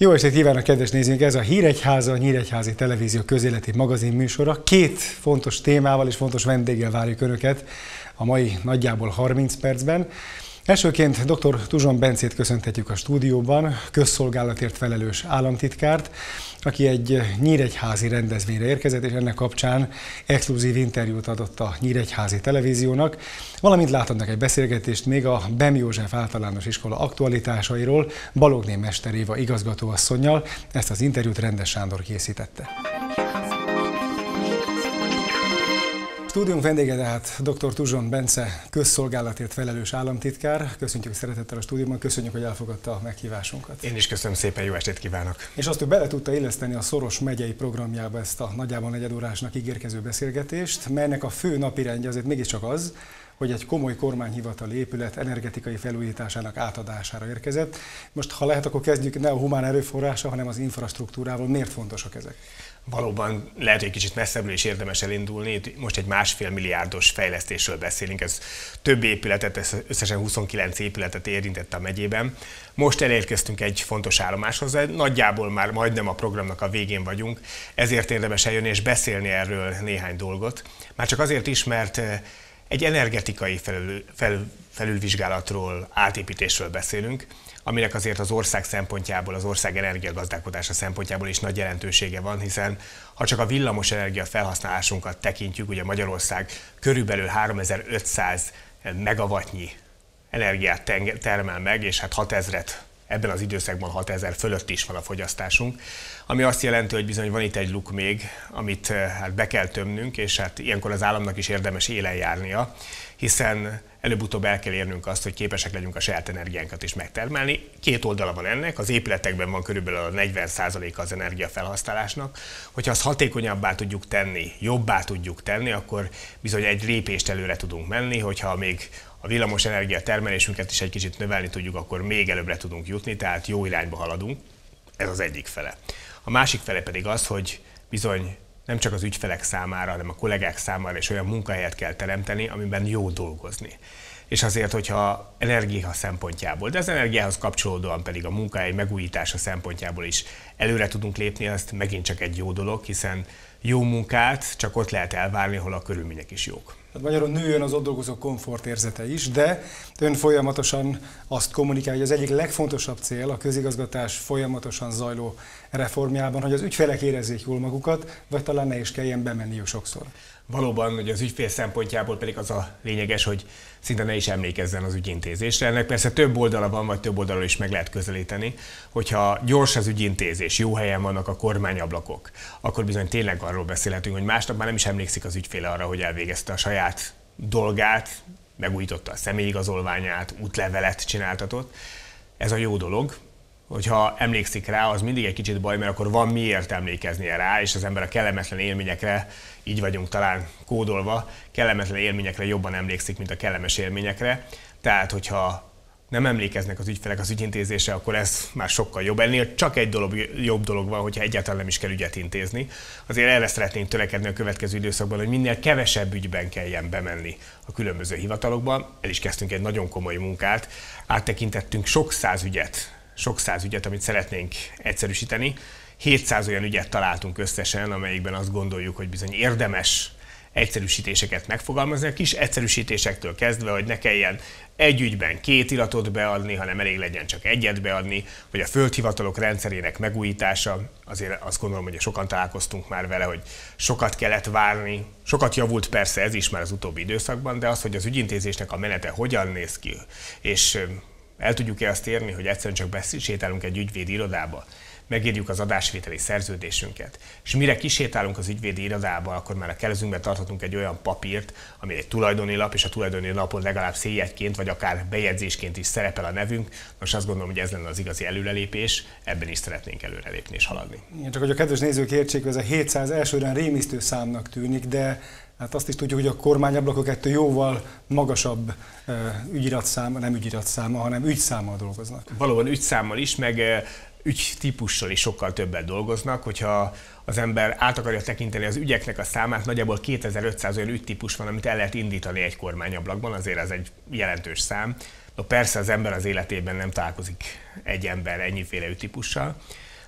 Jó estét kívánok, kedves nézőink! Ez a Híregyháza, a Nyíregyházi Televízió közéleti magazin műsora. Két fontos témával és fontos vendéggel várjuk Önöket a mai nagyjából 30 percben. Elsőként dr. Tuzson Bencét köszönhetjük a stúdióban, közszolgálatért felelős államtitkárt, aki egy nyíregyházi rendezvényre érkezett, és ennek kapcsán exkluzív interjút adott a Nyíregyházi Televíziónak, valamint láthatnak egy beszélgetést még a Bem József általános iskola aktualitásairól Balogné Mester Éva igazgatóasszonynal. Ezt az interjút Rendes Sándor készítette. Stúdiunk vendége tehát dr. Tuzson Bence, közszolgálatért felelős államtitkár. Köszönjük szeretettel a stúdióban, köszönjük, hogy elfogadta a meghívásunkat. Én is köszönöm szépen, jó estét kívánok! És azt, hogy bele tudta illeszteni a Szoros megyei programjába ezt a nagyjából negyedórásnak ígérkező beszélgetést, melynek a fő napirendje azért mégiscsak az, hogy egy komoly kormányhivatali épület energetikai felújításának átadására érkezett. Most, ha lehet, akkor kezdjük ne a humán erőforrása, hanem az infrastruktúrával. Miért fontosak ezek? Valóban lehet, hogy kicsit messzebbről is érdemes elindulni. Most egy másfél milliárdos fejlesztésről beszélünk. Ez több épületet, összesen 29 épületet érintett a megyében. Most elérkeztünk egy fontos állomáshoz, nagyjából már majdnem a programnak a végén vagyunk, ezért érdemes eljönni és beszélni erről néhány dolgot. Már csak azért is, mert egy energetikai felül, felül, felülvizsgálatról, átépítésről beszélünk, aminek azért az ország szempontjából, az ország energiagazdálkodása szempontjából is nagy jelentősége van, hiszen ha csak a villamos energia felhasználásunkat tekintjük, ugye Magyarország körülbelül 3500 megawattnyi energiát termel meg, és hát 6000-et ebben az időszakban 6000 fölött is van a fogyasztásunk, ami azt jelenti, hogy bizony van itt egy luk még, amit eh, hát be kell tömnünk, és hát ilyenkor az államnak is érdemes élen járnia, hiszen előbb-utóbb el kell érnünk azt, hogy képesek legyünk a saját energiánkat is megtermelni. Két oldala van ennek, az épületekben van körülbelül a 40% az energiafelhasználásnak. Hogyha azt hatékonyabbá tudjuk tenni, jobbá tudjuk tenni, akkor bizony egy lépést előre tudunk menni, hogyha még a villamos energia termelésünket is egy kicsit növelni tudjuk, akkor még előbbre tudunk jutni, tehát jó irányba haladunk. Ez az egyik fele. A másik fele pedig az, hogy bizony nem csak az ügyfelek számára, hanem a kollégák számára is olyan munkahelyet kell teremteni, amiben jó dolgozni. És azért, hogyha energia szempontjából, de az energiához kapcsolódóan pedig a munkahely megújítása szempontjából is előre tudunk lépni, azt megint csak egy jó dolog, hiszen jó munkát csak ott lehet elvárni, ahol a körülmények is jók. Tehát magyarul nőjön az ott dolgozó komfortérzete is, de ön folyamatosan azt kommunikálja, hogy az egyik legfontosabb cél a közigazgatás folyamatosan zajló reformjában, hogy az ügyfelek érezzék jól magukat, vagy talán ne is kelljen bemenniük sokszor. Valóban, hogy az ügyfél szempontjából pedig az a lényeges, hogy szinte ne is emlékezzen az ügyintézésre. Ennek persze több oldala van, vagy több oldalról is meg lehet közelíteni. Hogyha gyors az ügyintézés, jó helyen vannak a kormányablakok, akkor bizony tényleg arról beszélhetünk, hogy másnap már nem is emlékszik az ügyféle arra, hogy elvégezte a saját dolgát, megújította a személyigazolványát, útlevelet csináltatott. Ez a jó dolog, hogyha emlékszik rá, az mindig egy kicsit baj, mert akkor van miért emlékeznie rá, és az ember a kellemetlen élményekre, így vagyunk talán kódolva, kellemetlen élményekre jobban emlékszik, mint a kellemes élményekre. Tehát, hogyha nem emlékeznek az ügyfelek az ügyintézésre, akkor ez már sokkal jobb. Ennél csak egy dolog, jobb dolog van, hogyha egyáltalán nem is kell ügyet intézni. Azért erre szeretnénk törekedni a következő időszakban, hogy minél kevesebb ügyben kelljen bemenni a különböző hivatalokba. El is kezdtünk egy nagyon komoly munkát, áttekintettünk sok száz ügyet sok száz ügyet, amit szeretnénk egyszerűsíteni. 700 olyan ügyet találtunk összesen, amelyikben azt gondoljuk, hogy bizony érdemes egyszerűsítéseket megfogalmazni, a kis egyszerűsítésektől kezdve, hogy ne kelljen egy ügyben két iratot beadni, hanem elég legyen csak egyet beadni, vagy a földhivatalok rendszerének megújítása, azért azt gondolom, hogy sokan találkoztunk már vele, hogy sokat kellett várni, sokat javult persze ez is már az utóbbi időszakban, de az, hogy az ügyintézésnek a menete hogyan néz ki, és el tudjuk-e azt érni, hogy egyszerűen csak besétálunk egy ügyvédi irodába, megírjuk az adásvételi szerződésünket, és mire kisétálunk az ügyvédi irodába, akkor már a kezünkben tarthatunk egy olyan papírt, ami egy tulajdoni lap, és a tulajdoni lapon legalább széjegyként, vagy akár bejegyzésként is szerepel a nevünk. Most azt gondolom, hogy ez lenne az igazi előrelépés, ebben is szeretnénk előrelépni és haladni. Igen, csak hogy a kedves nézők értsék, ez a 700 elsőre rémisztő számnak tűnik, de Hát azt is tudjuk, hogy a kormányablakok ettől jóval magasabb ügyiratszáma, nem ügyiratszáma, hanem ügyszámmal dolgoznak. Valóban ügyszámmal is, meg ügytípussal is sokkal többet dolgoznak, hogyha az ember át akarja tekinteni az ügyeknek a számát, nagyjából 2500 olyan ügytípus van, amit el lehet indítani egy kormányablakban, azért ez egy jelentős szám. No persze az ember az életében nem találkozik egy ember ennyiféle ügytípussal,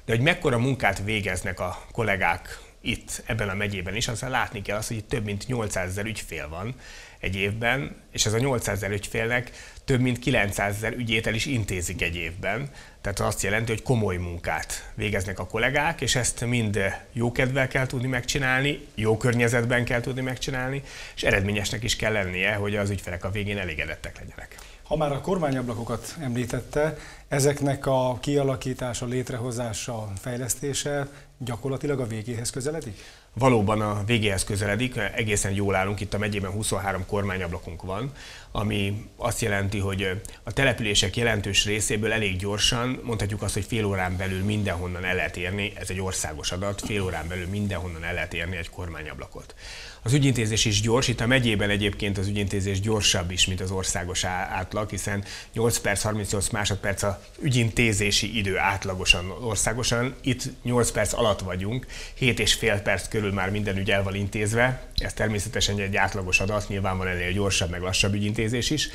De hogy mekkora munkát végeznek a kollégák itt, ebben a megyében is, azzal látni kell azt, hogy több mint 800 ezer ügyfél van egy évben, és ez a 800 ezer ügyfélnek több mint 900 ezer ügyét el is intézik egy évben. Tehát azt jelenti, hogy komoly munkát végeznek a kollégák, és ezt mind jó kedvel kell tudni megcsinálni, jó környezetben kell tudni megcsinálni, és eredményesnek is kell lennie, hogy az ügyfelek a végén elégedettek legyenek. Ha már a kormányablakokat említette, ezeknek a kialakítása, létrehozása, fejlesztése gyakorlatilag a végéhez közeledik? Valóban a végéhez közeledik, egészen jól állunk, itt a megyében 23 kormányablakunk van, ami azt jelenti, hogy a települések jelentős részéből elég gyorsan, mondhatjuk azt, hogy fél órán belül mindenhonnan el lehet érni, ez egy országos adat, fél órán belül mindenhonnan el lehet érni egy kormányablakot. Az ügyintézés is gyors, itt a megyében egyébként az ügyintézés gyorsabb is, mint az országos átlag, hiszen 8 perc, 38 másodperc az ügyintézési idő átlagosan országosan, itt 8 perc alatt vagyunk, 7 és fél perc körül már minden ügy el van intézve, ez természetesen egy átlagos adat, nyilván van ennél gyorsabb, meg lassabb ügyintézés is,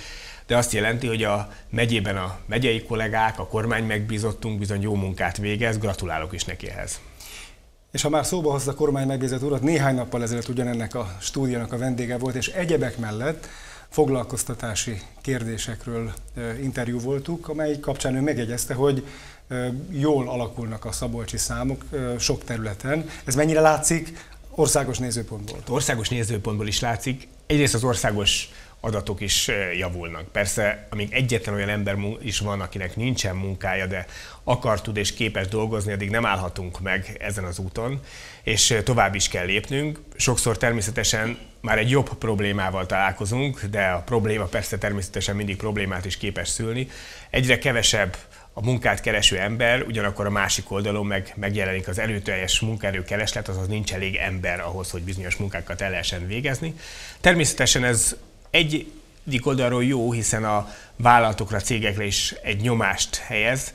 de azt jelenti, hogy a megyében a megyei kollégák, a kormány megbízottunk bizony jó munkát végez, gratulálok is neki ehhez. És ha már szóba hozta a kormány megbízott urat, néhány nappal ezelőtt ugyanennek a stúdiónak a vendége volt, és egyebek mellett foglalkoztatási kérdésekről interjú voltuk, amely kapcsán ő megjegyezte, hogy jól alakulnak a szabolcsi számok sok területen. Ez mennyire látszik országos nézőpontból? Országos nézőpontból is látszik. Egyrészt az országos adatok is javulnak. Persze, amíg egyetlen olyan ember is van, akinek nincsen munkája, de akar, tud és képes dolgozni, addig nem állhatunk meg ezen az úton, és tovább is kell lépnünk. Sokszor természetesen már egy jobb problémával találkozunk, de a probléma persze természetesen mindig problémát is képes szülni. Egyre kevesebb a munkát kereső ember, ugyanakkor a másik oldalon meg megjelenik az előteljes munkaerő kereslet, azaz nincs elég ember ahhoz, hogy bizonyos munkákat el lehessen végezni. Természetesen ez egyik oldalról jó, hiszen a vállalatokra, cégekre is egy nyomást helyez,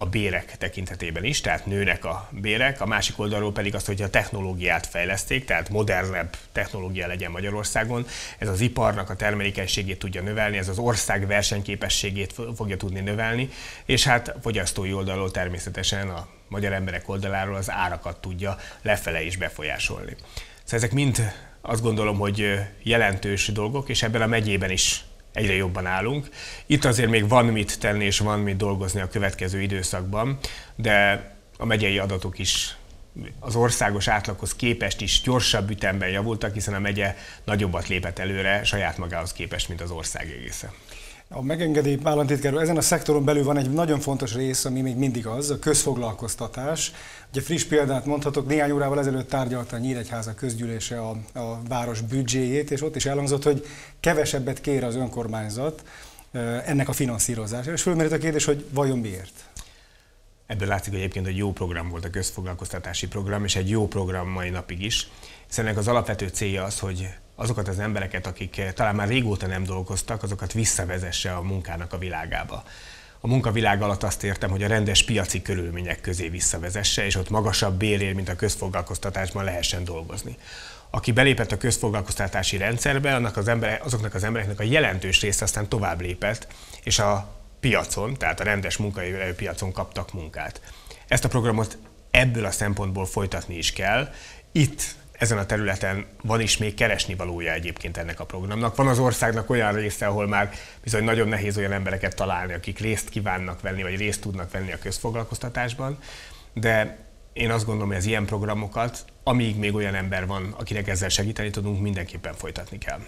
a bérek tekintetében is, tehát nőnek a bérek, a másik oldalról pedig az, hogy a technológiát fejleszték, tehát modernebb technológia legyen Magyarországon, ez az iparnak a termelékenységét tudja növelni, ez az ország versenyképességét fogja tudni növelni, és hát fogyasztói oldalról természetesen a magyar emberek oldaláról az árakat tudja lefele is befolyásolni. Szóval ezek mind azt gondolom, hogy jelentős dolgok, és ebben a megyében is egyre jobban állunk. Itt azért még van mit tenni, és van mit dolgozni a következő időszakban, de a megyei adatok is az országos átlaghoz képest is gyorsabb ütemben javultak, hiszen a megye nagyobbat lépett előre saját magához képest, mint az ország egészen. A megengedi államtitkár ezen a szektoron belül van egy nagyon fontos rész, ami még mindig az, a közfoglalkoztatás. Ugye friss példát mondhatok, néhány órával ezelőtt tárgyalta a Nyíregyháza közgyűlése a, a város büdzséjét, és ott is elhangzott, hogy kevesebbet kér az önkormányzat ennek a finanszírozására. És fölmerült a kérdés, hogy vajon miért? Ebből látszik, hogy egyébként egy jó program volt a közfoglalkoztatási program, és egy jó program mai napig is. Hiszen ennek az alapvető célja az, hogy azokat az embereket, akik eh, talán már régóta nem dolgoztak, azokat visszavezesse a munkának a világába. A munkavilág alatt azt értem, hogy a rendes piaci körülmények közé visszavezesse, és ott magasabb bérér, mint a közfoglalkoztatásban lehessen dolgozni. Aki belépett a közfoglalkoztatási rendszerbe, annak az emberek, azoknak az embereknek a jelentős része aztán tovább lépett, és a piacon, tehát a rendes piacon kaptak munkát. Ezt a programot ebből a szempontból folytatni is kell. Itt ezen a területen van is még keresni valója egyébként ennek a programnak. Van az országnak olyan része, ahol már bizony nagyon nehéz olyan embereket találni, akik részt kívánnak venni, vagy részt tudnak venni a közfoglalkoztatásban, de én azt gondolom, hogy az ilyen programokat, amíg még olyan ember van, akinek ezzel segíteni tudunk, mindenképpen folytatni kell.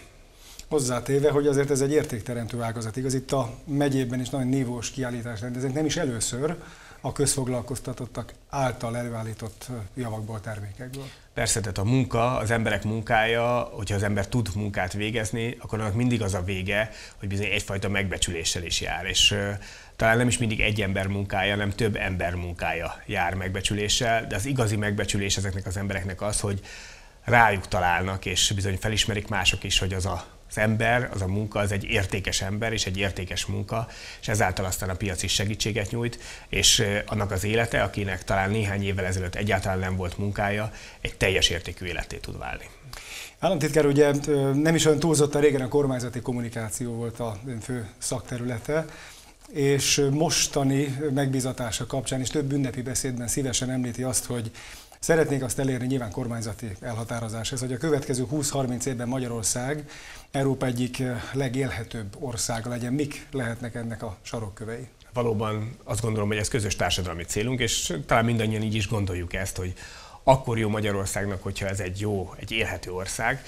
Hozzátéve, hogy azért ez egy értékteremtő ágazat. Igaz, itt a megyében is nagyon nívós kiállítás rendezünk, nem is először, a közfoglalkoztatottak által előállított javakból, termékekből. Persze, tehát a munka, az emberek munkája, hogyha az ember tud munkát végezni, akkor annak mindig az a vége, hogy bizony egyfajta megbecsüléssel is jár. És talán nem is mindig egy ember munkája, hanem több ember munkája jár megbecsüléssel, de az igazi megbecsülés ezeknek az embereknek az, hogy rájuk találnak, és bizony felismerik mások is, hogy az a az ember, az a munka, az egy értékes ember és egy értékes munka, és ezáltal aztán a piac is segítséget nyújt, és annak az élete, akinek talán néhány évvel ezelőtt egyáltalán nem volt munkája, egy teljes értékű életé tud válni. Államtitkár ugye nem is olyan túlzottan régen a kormányzati kommunikáció volt a fő szakterülete. és mostani megbizatása kapcsán és több ünnepi beszédben szívesen említi azt, hogy Szeretnék azt elérni, nyilván kormányzati elhatározás ez, hogy a következő 20-30 évben Magyarország Európa egyik legélhetőbb országa legyen. Mik lehetnek ennek a sarokkövei? Valóban azt gondolom, hogy ez közös társadalmi célunk, és talán mindannyian így is gondoljuk ezt, hogy akkor jó Magyarországnak, hogyha ez egy jó, egy élhető ország.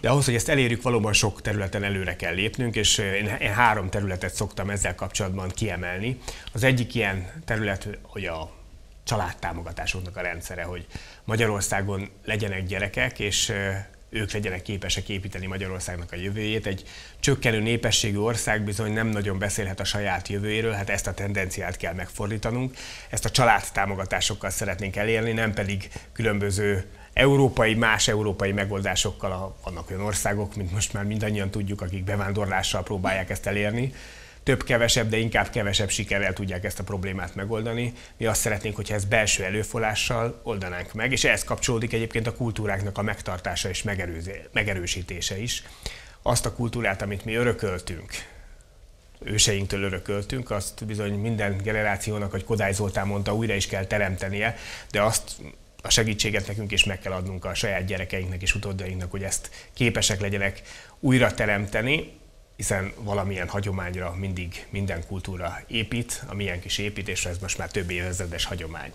De ahhoz, hogy ezt elérjük, valóban sok területen előre kell lépnünk, és én három területet szoktam ezzel kapcsolatban kiemelni. Az egyik ilyen terület, hogy a családtámogatásoknak a rendszere, hogy Magyarországon legyenek gyerekek, és ők legyenek képesek építeni Magyarországnak a jövőjét. Egy csökkenő népességű ország bizony nem nagyon beszélhet a saját jövőjéről, hát ezt a tendenciát kell megfordítanunk. Ezt a családtámogatásokkal szeretnénk elérni, nem pedig különböző európai, más európai megoldásokkal vannak olyan országok, mint most már mindannyian tudjuk, akik bevándorlással próbálják ezt elérni több-kevesebb, de inkább kevesebb sikerrel tudják ezt a problémát megoldani. Mi azt szeretnénk, hogyha ezt belső előfolással oldanánk meg, és ehhez kapcsolódik egyébként a kultúráknak a megtartása és megerősítése is. Azt a kultúrát, amit mi örököltünk, őseinktől örököltünk, azt bizony minden generációnak, hogy Kodály Zoltán mondta, újra is kell teremtenie, de azt a segítséget nekünk is meg kell adnunk a saját gyerekeinknek és utódainknak, hogy ezt képesek legyenek újra teremteni, hiszen valamilyen hagyományra mindig minden kultúra épít, a milyen kis építésre ez most már több évezredes hagyomány.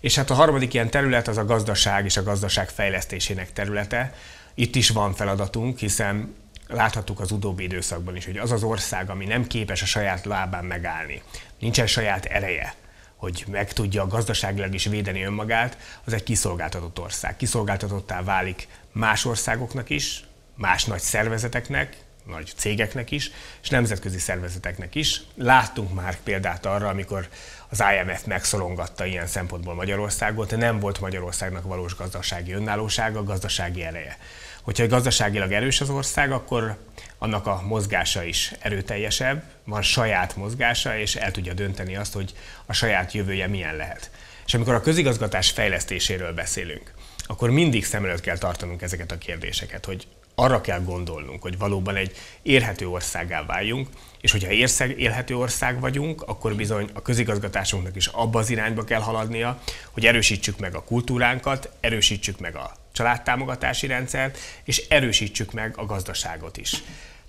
És hát a harmadik ilyen terület az a gazdaság és a gazdaság fejlesztésének területe. Itt is van feladatunk, hiszen láthattuk az utóbbi időszakban is, hogy az az ország, ami nem képes a saját lábán megállni, nincsen saját ereje, hogy meg tudja gazdaságilag is védeni önmagát, az egy kiszolgáltatott ország. Kiszolgáltatottá válik más országoknak is, más nagy szervezeteknek, nagy cégeknek is, és nemzetközi szervezeteknek is. Láttunk már példát arra, amikor az IMF megszorongatta ilyen szempontból Magyarországot, nem volt Magyarországnak valós gazdasági önállósága, gazdasági ereje. Hogyha gazdaságilag erős az ország, akkor annak a mozgása is erőteljesebb, van saját mozgása, és el tudja dönteni azt, hogy a saját jövője milyen lehet. És amikor a közigazgatás fejlesztéséről beszélünk, akkor mindig szem előtt kell tartanunk ezeket a kérdéseket, hogy arra kell gondolnunk, hogy valóban egy érhető országá váljunk, és hogyha érszeg, élhető ország vagyunk, akkor bizony a közigazgatásunknak is abba az irányba kell haladnia, hogy erősítsük meg a kultúránkat, erősítsük meg a családtámogatási rendszert, és erősítsük meg a gazdaságot is.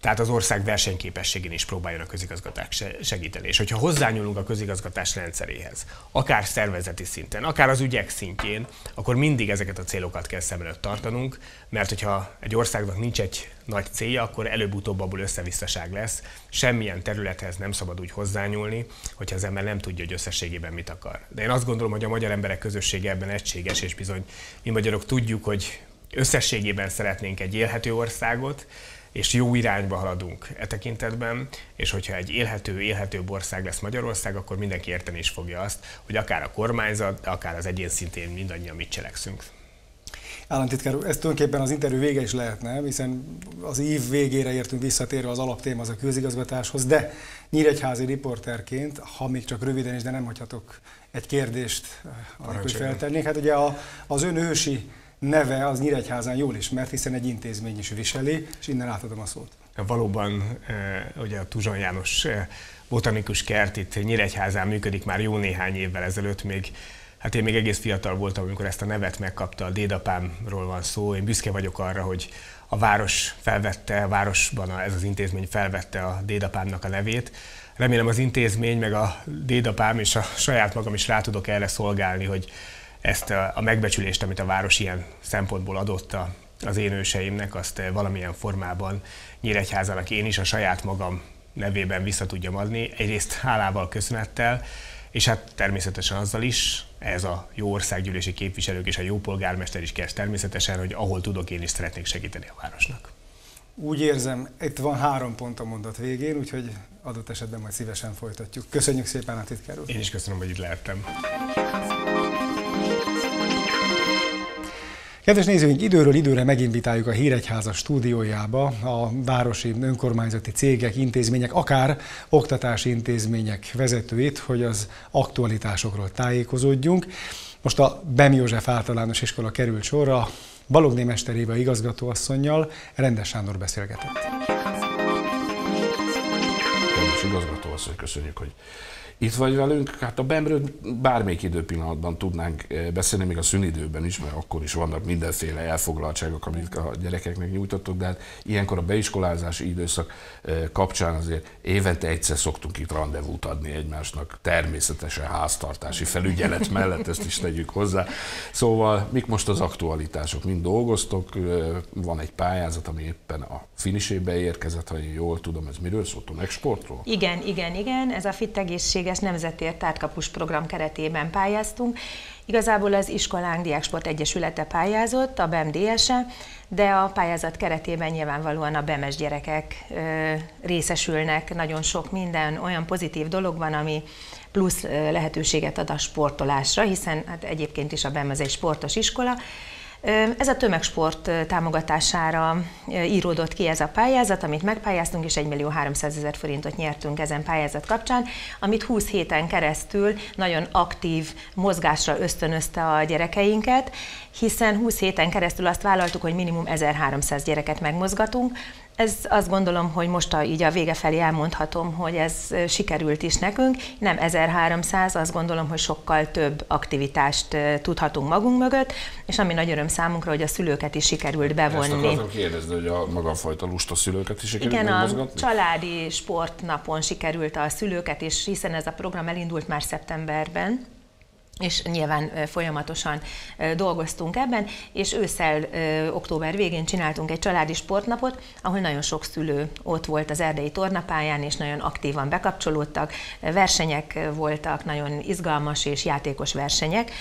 Tehát az ország versenyképességén is próbáljon a közigazgatás segíteni. És hogyha hozzányúlunk a közigazgatás rendszeréhez, akár szervezeti szinten, akár az ügyek szintjén, akkor mindig ezeket a célokat kell szem előtt tartanunk, mert hogyha egy országnak nincs egy nagy célja, akkor előbb-utóbb abból összevisszaság lesz. Semmilyen területhez nem szabad úgy hozzányúlni, hogyha az ember nem tudja, hogy összességében mit akar. De én azt gondolom, hogy a magyar emberek közössége ebben egységes, és bizony mi magyarok tudjuk, hogy összességében szeretnénk egy élhető országot, és jó irányba haladunk e tekintetben, és hogyha egy élhető, élhetőbb ország lesz Magyarország, akkor mindenki érteni is fogja azt, hogy akár a kormányzat, akár az egyén szintén mindannyian mit cselekszünk. Államtitkár ez tulajdonképpen az interjú vége is lehetne, hiszen az év végére értünk visszatérve az alaptéma az a közigazgatáshoz, de nyíregyházi riporterként, ha még csak röviden is, de nem hagyhatok egy kérdést, eh, hogy feltennék. Hát ugye a, az ön ősi neve az Nyíregyházán jól ismert, hiszen egy intézmény is viseli, és innen átadom a szót. Valóban eh, ugye a Tuzson János eh, botanikus kert itt Nyíregyházán működik már jó néhány évvel ezelőtt, még Hát én még egész fiatal voltam, amikor ezt a nevet megkapta, a dédapámról van szó. Én büszke vagyok arra, hogy a város felvette, a városban ez az intézmény felvette a dédapámnak a nevét. Remélem az intézmény, meg a dédapám és a saját magam is rá tudok erre szolgálni, hogy ezt a megbecsülést, amit a város ilyen szempontból adott az én őseimnek, azt valamilyen formában Nyíregyházának én is a saját magam nevében vissza tudjam adni. Egyrészt hálával, köszönettel, és hát természetesen azzal is, ez a jó országgyűlési képviselők és a jó polgármester is kezd természetesen, hogy ahol tudok, én is szeretnék segíteni a városnak. Úgy érzem, itt van három pont a mondat végén, úgyhogy adott esetben majd szívesen folytatjuk. Köszönjük szépen a titkár Én is köszönöm, hogy itt lehettem. Kedves nézőink, időről időre meginvitáljuk a Híregyháza stúdiójába a városi önkormányzati cégek, intézmények, akár oktatási intézmények vezetőit, hogy az aktualitásokról tájékozódjunk. Most a Bem József általános iskola került sorra, Balogné mesterébe igazgatóasszonynal Rendes Sándor beszélgetett. igazgató asszony, köszönjük, hogy itt vagy velünk. Hát a BEM-ről bármelyik időpillanatban tudnánk eh, beszélni, még a szünidőben is, mert akkor is vannak mindenféle elfoglaltságok, amit a gyerekeknek nyújtottuk, de hát ilyenkor a beiskolázási időszak eh, kapcsán azért évente egyszer szoktunk itt rendezvút adni egymásnak, természetesen háztartási felügyelet mellett, ezt is tegyük hozzá. Szóval mik most az aktualitások? Mind dolgoztok, eh, van egy pályázat, ami éppen a finisébe érkezett, ha én jól tudom, ez miről szólt? Exportról? Igen, igen, igen, ez a Fit Egészség egységes nemzetért tártkapus program keretében pályáztunk. Igazából az iskolánk Diáksport Egyesülete pályázott, a BEMDS-e, de a pályázat keretében nyilvánvalóan a BEMES gyerekek ö, részesülnek. Nagyon sok minden olyan pozitív dolog van, ami plusz lehetőséget ad a sportolásra, hiszen hát egyébként is a BEMES egy sportos iskola, ez a tömegsport támogatására íródott ki ez a pályázat, amit megpályáztunk, és 1 millió 300 ezer forintot nyertünk ezen pályázat kapcsán, amit 20 héten keresztül nagyon aktív mozgásra ösztönözte a gyerekeinket, hiszen 20 héten keresztül azt vállaltuk, hogy minimum 1300 gyereket megmozgatunk, ez azt gondolom, hogy most a, így a vége felé elmondhatom, hogy ez sikerült is nekünk. Nem 1300, azt gondolom, hogy sokkal több aktivitást tudhatunk magunk mögött, és ami nagy öröm számunkra, hogy a szülőket is sikerült bevonni. Ezt akartam kérdezni, hogy a magamfajta lusta szülőket is sikerült Igen, a családi sportnapon sikerült a szülőket, és hiszen ez a program elindult már szeptemberben, és nyilván folyamatosan dolgoztunk ebben, és ősszel, október végén csináltunk egy családi sportnapot, ahol nagyon sok szülő ott volt az erdei tornapályán, és nagyon aktívan bekapcsolódtak, versenyek voltak, nagyon izgalmas és játékos versenyek,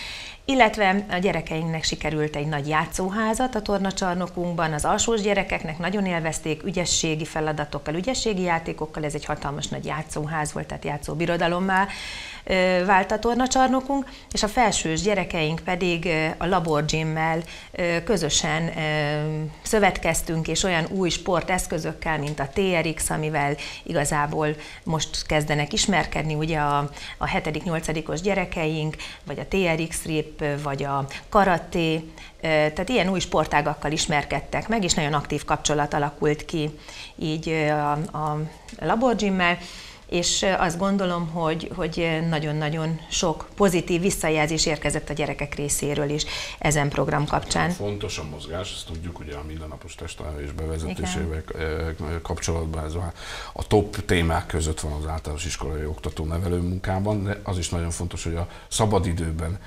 illetve a gyerekeinknek sikerült egy nagy játszóházat a tornacsarnokunkban, az alsós gyerekeknek nagyon élvezték ügyességi feladatokkal, ügyességi játékokkal, ez egy hatalmas nagy játszóház volt, tehát játszóbirodalommá vált a tornacsarnokunk, és a felsős gyerekeink pedig a Labor Gymmel közösen szövetkeztünk, és olyan új sporteszközökkel, mint a TRX, amivel igazából most kezdenek ismerkedni, ugye a, a 7.-8.-os gyerekeink, vagy a TRX RIP, vagy a karaté, tehát ilyen új sportágakkal ismerkedtek meg, és nagyon aktív kapcsolat alakult ki így a, a Labor Gymmel és azt gondolom, hogy, hogy nagyon-nagyon sok pozitív visszajelzés érkezett a gyerekek részéről is ezen program kapcsán. Fontos a mozgás, ezt tudjuk, ugye a mindennapos testnevelés bevezetésével Igen. kapcsolatban ez a, top témák között van az általános iskolai oktató nevelő munkában, de az is nagyon fontos, hogy a szabadidőben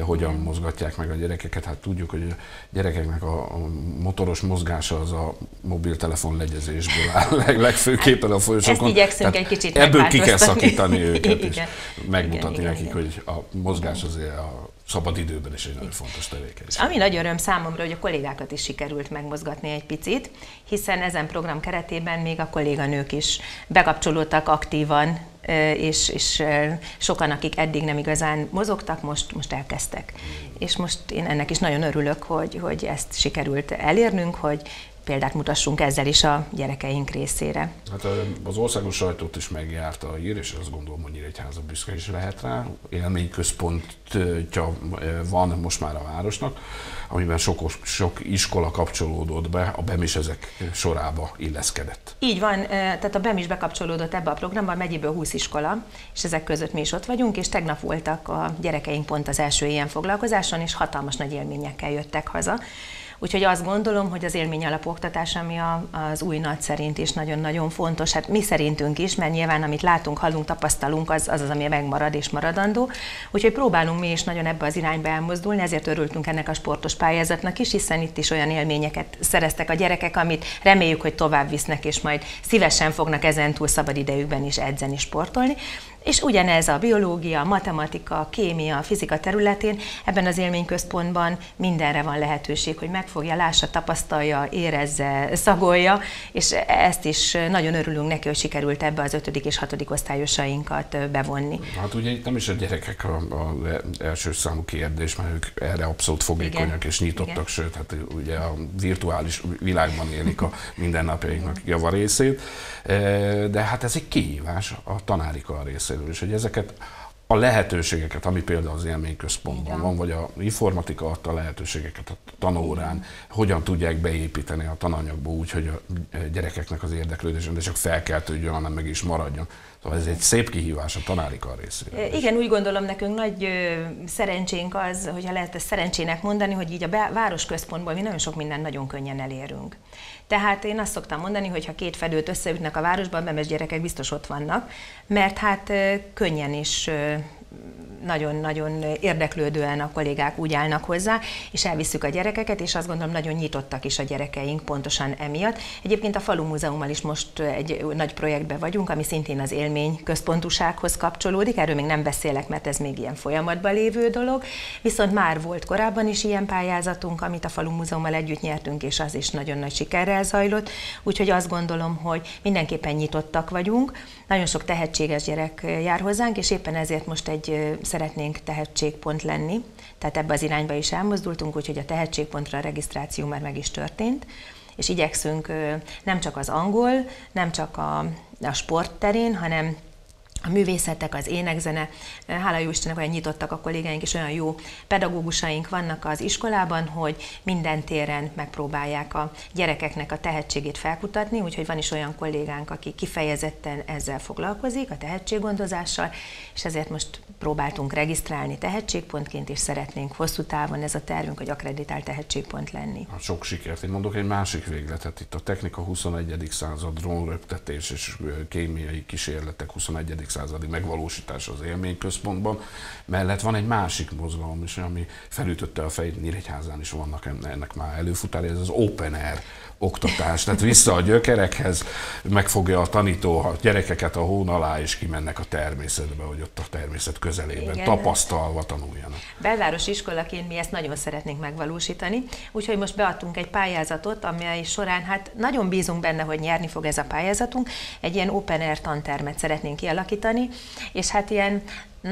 hogyan mozgatják meg a gyerekeket. Hát tudjuk, hogy a gyerekeknek a, motoros mozgása az a mobiltelefon legyezésből áll legfőképpen a folyosókon. Ezt igyekszünk egy kicsit ebből ki kell szakítani őket, és megmutatni igen, nekik, igen. hogy a mozgás azért a szabad időben is egy nagyon fontos tevékenység. Ami nagy öröm számomra, hogy a kollégákat is sikerült megmozgatni egy picit, hiszen ezen program keretében még a kolléganők is bekapcsolódtak aktívan, és, és sokan, akik eddig nem igazán mozogtak, most, most elkezdtek. És most én ennek is nagyon örülök, hogy, hogy ezt sikerült elérnünk, hogy példát mutassunk ezzel is a gyerekeink részére. Hát az országos sajtót is megjárta a hír, és azt gondolom, hogy Nyíregyháza büszke is lehet rá. Élményközpontja van most már a városnak, amiben sok, sok iskola kapcsolódott be, a BEM is ezek sorába illeszkedett. Így van, tehát a BEM is bekapcsolódott ebbe a programba, a megyéből 20 iskola, és ezek között mi is ott vagyunk, és tegnap voltak a gyerekeink pont az első ilyen foglalkozáson, és hatalmas nagy élményekkel jöttek haza. Úgyhogy azt gondolom, hogy az élmény alapú oktatás, ami a, az új nagy szerint is nagyon-nagyon fontos, hát mi szerintünk is, mert nyilván amit látunk, hallunk, tapasztalunk, az az, az ami megmarad és maradandó. Úgyhogy próbálunk mi is nagyon ebbe az irányba elmozdulni, ezért örültünk ennek a sportos pályázatnak is, hiszen itt is olyan élményeket szereztek a gyerekek, amit reméljük, hogy tovább visznek, és majd szívesen fognak ezen túl szabad idejükben is edzeni, sportolni. És ugyanez a biológia, matematika, kémia, fizika területén ebben az élményközpontban mindenre van lehetőség, hogy megfogja, lássa, tapasztalja, érezze, szagolja, és ezt is nagyon örülünk neki, hogy sikerült ebbe az ötödik és hatodik osztályosainkat bevonni. Hát ugye itt nem is a gyerekek az első számú kérdés, mert ők erre abszolút fogékonyak Igen. és nyitottak, Igen. sőt, hát ugye a virtuális világban élik a mindennapjaiknak javarészét, de hát ez egy kihívás a tanári kar részéről részéről is, hogy ezeket a lehetőségeket, ami például az élményközpontban van, vagy a informatika adta lehetőségeket a tanórán, hogyan tudják beépíteni a tananyagba úgy, hogy a gyerekeknek az érdeklődésen, de csak felkeltődjön, hanem meg is maradjon. Szóval ez egy szép kihívás a tanári kar részéről. Igen, úgy gondolom nekünk nagy szerencsénk az, hogyha lehet ezt szerencsének mondani, hogy így a városközpontból mi nagyon sok mindent nagyon könnyen elérünk. Tehát én azt szoktam mondani, hogy ha két fedőt összeütnek a városban, bemes gyerekek biztos ott vannak, mert hát könnyen is nagyon-nagyon érdeklődően a kollégák úgy állnak hozzá, és elviszük a gyerekeket, és azt gondolom nagyon nyitottak is a gyerekeink pontosan emiatt. Egyébként a Falu Múzeummal is most egy nagy projektben vagyunk, ami szintén az élmény központusághoz kapcsolódik, erről még nem beszélek, mert ez még ilyen folyamatban lévő dolog, viszont már volt korábban is ilyen pályázatunk, amit a Falu Múzeummal együtt nyertünk, és az is nagyon nagy sikerrel zajlott, úgyhogy azt gondolom, hogy mindenképpen nyitottak vagyunk, nagyon sok tehetséges gyerek jár hozzánk, és éppen ezért most egy szeretnénk tehetségpont lenni, tehát ebbe az irányba is elmozdultunk, úgyhogy a tehetségpontra a regisztráció már meg is történt, és igyekszünk nem csak az angol, nem csak a, a sport terén, hanem a művészetek, az énekzene, hála jó Istennek olyan nyitottak a kollégáink, és olyan jó pedagógusaink vannak az iskolában, hogy minden téren megpróbálják a gyerekeknek a tehetségét felkutatni, úgyhogy van is olyan kollégánk, aki kifejezetten ezzel foglalkozik, a tehetséggondozással, és ezért most próbáltunk regisztrálni tehetségpontként, és szeretnénk hosszú távon ez a tervünk, hogy akreditált tehetségpont lenni. Hát sok sikert. Én mondok egy másik végletet. Itt a technika 21. század, drónröptetés és kémiai kísérletek 21 századi megvalósítása az élményközpontban. Mellett van egy másik mozgalom is, ami felütötte a fejét, Nyíregyházán is vannak ennek már előfutára, ez az Open Air oktatás, tehát vissza a gyökerekhez, megfogja a tanító a gyerekeket a hón alá, és kimennek a természetbe, hogy ott a természet közelében Igen. tapasztalva tanuljanak. Belváros iskolaként mi ezt nagyon szeretnénk megvalósítani, úgyhogy most beadtunk egy pályázatot, amely során hát nagyon bízunk benne, hogy nyerni fog ez a pályázatunk. Egy ilyen open air tantermet szeretnénk kialakítani, és hát ilyen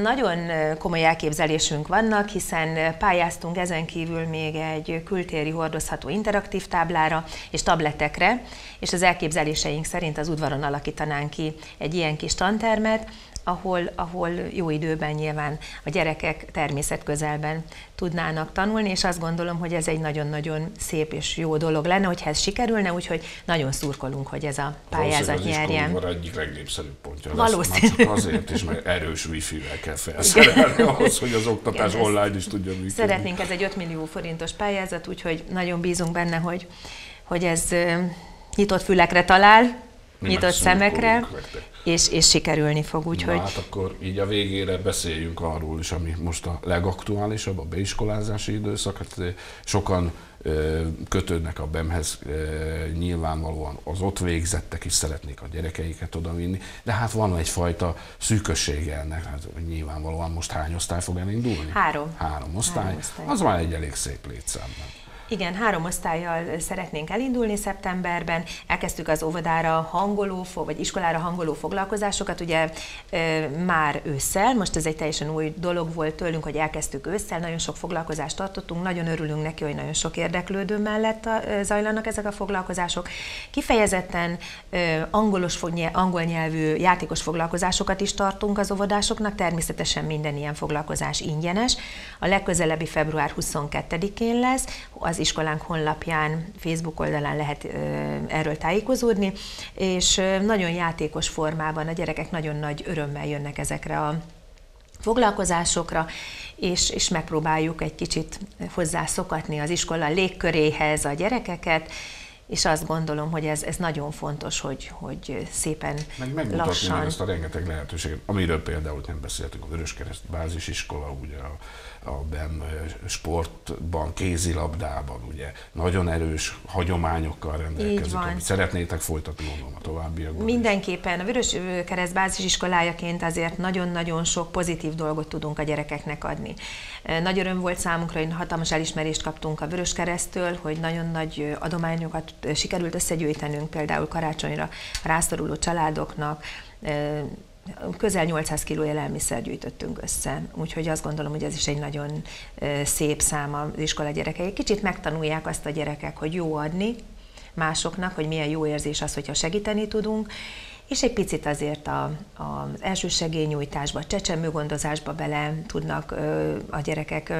nagyon komoly elképzelésünk vannak, hiszen pályáztunk ezen kívül még egy kültéri hordozható interaktív táblára és tabletekre, és az elképzeléseink szerint az udvaron alakítanánk ki egy ilyen kis tantermet, ahol, ahol jó időben nyilván a gyerekek természetközelben tudnának tanulni, és azt gondolom, hogy ez egy nagyon-nagyon szép és jó dolog lenne, hogyha ez sikerülne, úgyhogy nagyon szurkolunk, hogy ez a pályázat nyerjen. Az egyik legnépszerűbb pontja Valószínű. Lesz, csak azért is, mert erős wifi-vel kell felszerelni ahhoz, hogy az oktatás Igen, online is tudjon működni. Szeretnénk, ez egy 5 millió forintos pályázat, úgyhogy nagyon bízunk benne, hogy, hogy ez nyitott fülekre talál, Mi nyitott szemekre és, és sikerülni fog. Úgyhogy... Hát akkor így a végére beszéljünk arról is, ami most a legaktuálisabb, a beiskolázási időszak. Hát sokan kötődnek a BEM-hez nyilvánvalóan az ott végzettek is szeretnék a gyerekeiket odavinni, de hát van egyfajta szűkössége ennek, hát nyilvánvalóan most hány osztály fog elindulni? Három. Három osztály, Három osztály. az már egy elég szép létszámban. Igen, három osztályjal szeretnénk elindulni szeptemberben. Elkezdtük az óvodára hangoló, vagy iskolára hangoló foglalkozásokat, ugye már ősszel, most ez egy teljesen új dolog volt tőlünk, hogy elkezdtük ősszel, nagyon sok foglalkozást tartottunk, nagyon örülünk neki, hogy nagyon sok érdeklődő mellett zajlanak ezek a foglalkozások. Kifejezetten angolos, angol nyelvű játékos foglalkozásokat is tartunk az óvodásoknak, természetesen minden ilyen foglalkozás ingyenes. A legközelebbi február 22-én lesz, az iskolánk honlapján, Facebook oldalán lehet erről tájékozódni, és nagyon játékos formában a gyerekek nagyon nagy örömmel jönnek ezekre a foglalkozásokra, és, és megpróbáljuk egy kicsit hozzászokatni az iskola légköréhez a gyerekeket, és azt gondolom, hogy ez, ez nagyon fontos, hogy, hogy szépen meg lassan... Meg ezt a rengeteg lehetőséget, amiről például nem beszéltünk, a Vöröskereszt bázisiskola, ugye a a BEM sportban, kézilabdában, ugye nagyon erős hagyományokkal rendelkezik, amit szeretnétek folytatni, mondom, a továbbiakban. Mindenképpen a Vörös Kereszt bázisiskolájaként azért nagyon-nagyon sok pozitív dolgot tudunk a gyerekeknek adni. Nagy öröm volt számunkra, hogy hatalmas elismerést kaptunk a Vörös Keresztől, hogy nagyon nagy adományokat sikerült összegyűjtenünk, például karácsonyra rászoruló családoknak, közel 800 kg élelmiszer gyűjtöttünk össze, úgyhogy azt gondolom, hogy ez is egy nagyon szép szám az iskola gyerekei. Kicsit megtanulják azt a gyerekek, hogy jó adni másoknak, hogy milyen jó érzés az, hogyha segíteni tudunk, és egy picit azért a, az elsősegélynyújtásba, csecsemőgondozásba bele tudnak a gyerekek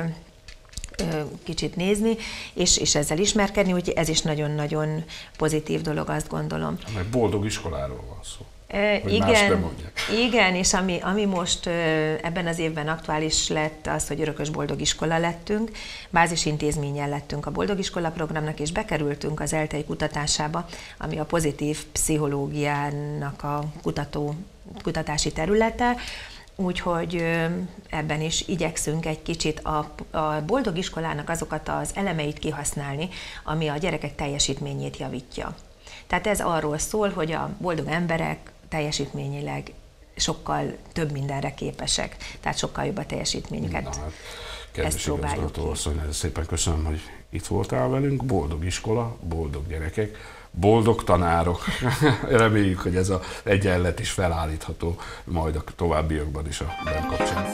kicsit nézni, és, és ezzel ismerkedni, úgyhogy ez is nagyon-nagyon pozitív dolog, azt gondolom. Meg boldog iskoláról van szó. Hogy igen, igen, és ami, ami most ebben az évben aktuális lett, az, hogy örökös boldog iskola lettünk, bázis intézményen lettünk a boldog iskola programnak, és bekerültünk az eltei kutatásába, ami a pozitív pszichológiának a kutató, kutatási területe, Úgyhogy ebben is igyekszünk egy kicsit a, a boldog iskolának azokat az elemeit kihasználni, ami a gyerekek teljesítményét javítja. Tehát ez arról szól, hogy a boldog emberek teljesítményileg sokkal több mindenre képesek, tehát sokkal jobb a teljesítményüket. Na, hát, kedves Ezt igazgató asszony, szépen köszönöm, hogy itt voltál velünk. Boldog iskola, boldog gyerekek, boldog tanárok. Reméljük, hogy ez az egyenlet is felállítható majd a továbbiakban is a kapcsán.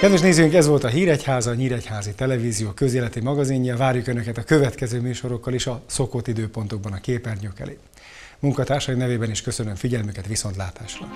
Kedves nézőink, ez volt a Híregyháza, a Nyíregyházi Televízió közéleti magazinja. Várjuk Önöket a következő műsorokkal is a szokott időpontokban a képernyők elé. Munkatársai nevében is köszönöm figyelmüket viszontlátásra!